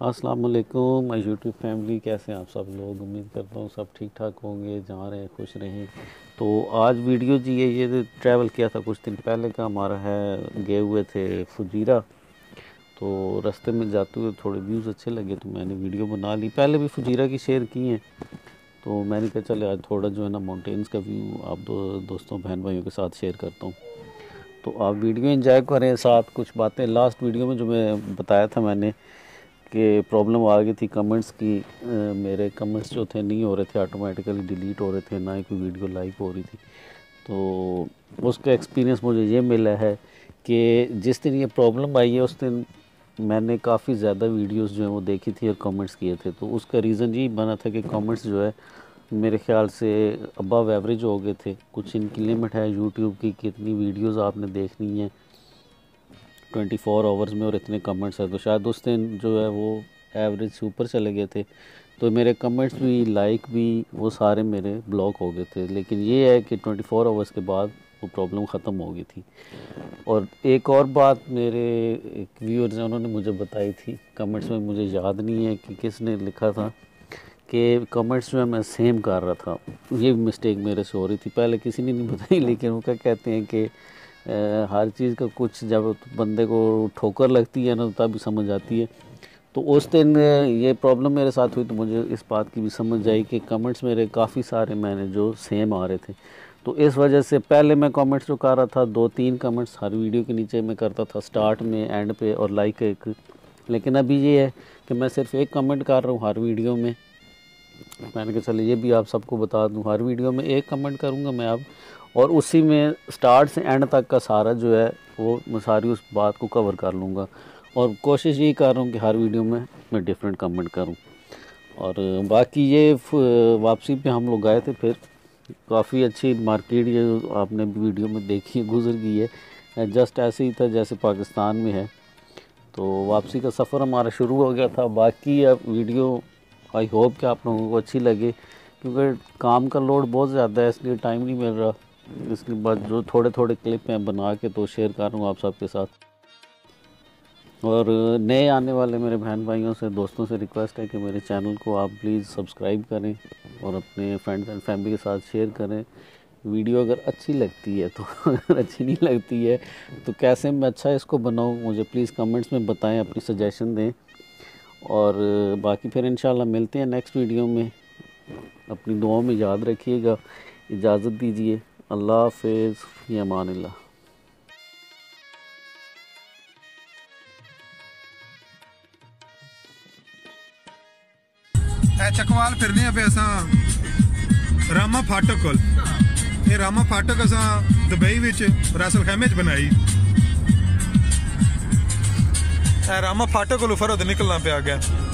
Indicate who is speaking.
Speaker 1: अस्सलाम वालेकुम my YouTube family, कैसे हैं आप सब लोग? उम्मीद करता हूँ सब ठीक ठाक होंगे जहाँ रहें खुश रहें। तो आज वीडियो जी, ये ये ट्रैवल किया था कुछ दिन पहले का, हमारा है, गए हुए थे फुजीरा। तो रास्ते में जाते हुए थोड़े व्यूज़ अच्छे लगे तो मैंने वीडियो बना ली। पहले भी फुजीरा की शेयर की हैं। तो मैंने कहा, चले आज थोड़ा जो है ना माउंटेन्स का व्यू आप दो, दोस्तों बहन भाइयों के साथ शेयर करता हूँ। तो आप वीडियो एंजॉय करें, साथ कुछ बातें। लास्ट वीडियो में जो मैं बताया था मैंने कि प्रॉब्लम आ गई थी कमेंट्स की आ, मेरे कमेंट्स जो थे नहीं हो रहे थे ऑटोमेटिकली डिलीट हो रहे थे ना ही कोई वीडियो लाइव हो रही थी। तो उसका एक्सपीरियंस मुझे ये मिला है कि जिस दिन ये प्रॉब्लम आई है उस दिन मैंने काफ़ी ज़्यादा वीडियोस जो है वो देखी थी और कमेंट्स किए थे। तो उसका रीज़न यही बना था कि कमेंट्स जो है मेरे ख्याल से अबव एवरेज हो गए थे। कुछ इनकी लिमिट है यूट्यूब की कितनी वीडियोस आपने देखनी है ट्वेंटी फोर आवर्स में और इतने कमेंट्स हैं तो शायद उस दिन जो है वो एवरेज से ऊपर चले गए थे। तो मेरे कमेंट्स भी लाइक भी, वो सारे मेरे ब्लॉक हो गए थे। लेकिन ये है कि ट्वेंटी फोर आवर्स के बाद वो प्रॉब्लम ख़त्म हो गई थी। और एक और बात मेरे एक व्यूअर्स हैं उन्होंने मुझे बताई थी। कमेंट्स में मुझे याद नहीं है कि किसने लिखा था कि कमेंट्स में मैं सेम कर रहा था। ये मिस्टेक मेरे से हो रही थी। पहले किसी ने नहीं बताई, लेकिन वो क्या कहते हैं कि हर चीज़ का कुछ जब बंदे को ठोकर लगती है ना तो तभी समझ आती है। तो उस दिन ये प्रॉब्लम मेरे साथ हुई तो मुझे इस बात की भी समझ आई कि कमेंट्स मेरे काफ़ी सारे मैंने जो सेम आ रहे थे। तो इस वजह से पहले मैं कमेंट्स जो कर रहा था, दो तीन कमेंट्स हर वीडियो के नीचे मैं करता था स्टार्ट में एंड पे और लाइक एक। लेकिन अभी ये है कि मैं सिर्फ़ एक कमेंट कर रहा हूँ हर वीडियो में। मैंने कहा, चलिए, ये भी आप सबको बता दूँ, हर वीडियो में एक कमेंट करूँगा, मैं अब और उसी में स्टार्ट से एंड तक का सारा जो है, वो मैं सारी उस बात को कवर कर लूँगा। और कोशिश यही कर रहा हूँ कि हर वीडियो में मैं डिफरेंट कमेंट करूँ। और बाकी ये वापसी पे हम लोग गए थे फिर। काफ़ी अच्छी मार्केट ये आपने वीडियो में देखी, गुजर गई है। जस्ट ऐसे ही था जैसे पाकिस्तान में है। तो वापसी का सफ़र हमारा शुरू हो गया था। बाकी अब वीडियो आई होप कि आप लोगों को अच्छी लगे, क्योंकि काम का लोड बहुत ज़्यादा है, इसलिए टाइम नहीं मिल रहा। इसके बाद जो थोड़े थोड़े क्लिप मैं बना के तो शेयर कर रहा हूँ आप सबके साथ। और नए आने वाले मेरे बहन भाइयों से, दोस्तों से रिक्वेस्ट है कि मेरे चैनल को आप प्लीज़ सब्सक्राइब करें और अपने फ्रेंड्स एंड फैमिली के साथ शेयर करें। वीडियो अगर अच्छी लगती है तो अगर अच्छी नहीं लगती है तो कैसे मैं अच्छा इसको बनाऊँ, मुझे प्लीज़ कमेंट्स में बताएँ, अपनी सजेशन दें। और बाकी फिर इंशाल्लाह मिलते हैं नेक्स्ट वीडियो में। अपनी दुआओं में याद रखिएगा, इजाज़त दीजिए। अल्लाह हाफिज़ अमान
Speaker 2: चकवाल फिरने पे असा रामा फाटक ये रामा फाटक असा दुबई विच रासल खैमे च बनाई रामा फाटक कोल फरोद निकलना पे आ गया